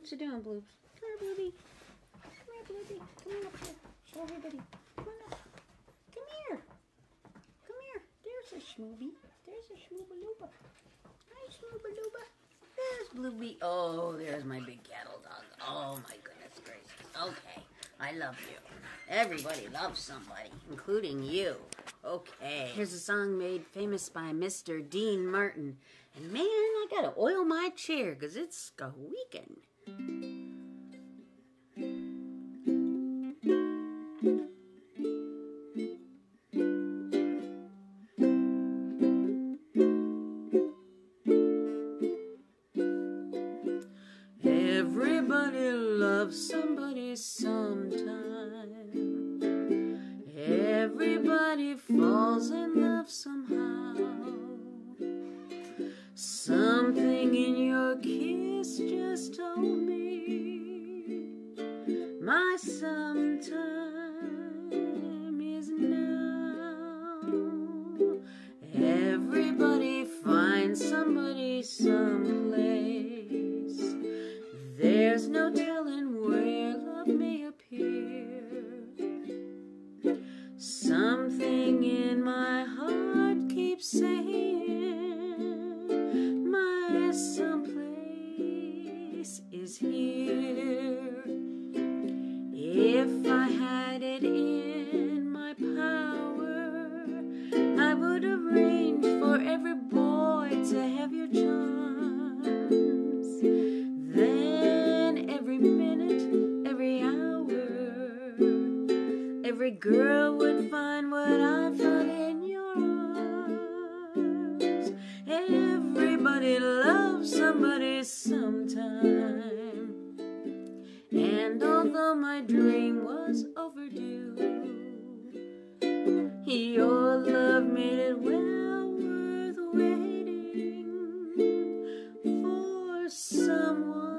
What you doing, Bloobs? Come here, Blooby. Come here, Blooby. Come on up here. Show oh, everybody. Come on up. Come here. Come here. There's a Schmooby. There's a schmoobalooba. Hi, schmoobalooba. There's Blooby. Oh, there's my big cattle dog. Oh, my goodness gracious. Okay. I love you. Everybody loves somebody, including you. Okay. Here's a song made famous by Mr. Dean Martin. And man, I gotta oil my chair because it's squeaking. Everybody loves somebody sometime. Everybody falls in love somehow. Something in your kiss just told me my sometime is now. Everybody finds somebody someplace. There's no telling where love may appear. Something in my is here. If I had it in my power, I would arrange for every boy to have your charms. Then every minute, every hour, every girl would find what I found in your arms. Everybody loves somebody's sometime. My dream was overdue, your love made it well worth waiting for someone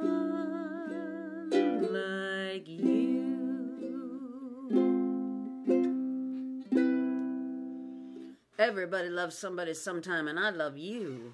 like you. Everybody loves somebody sometime, and I love you.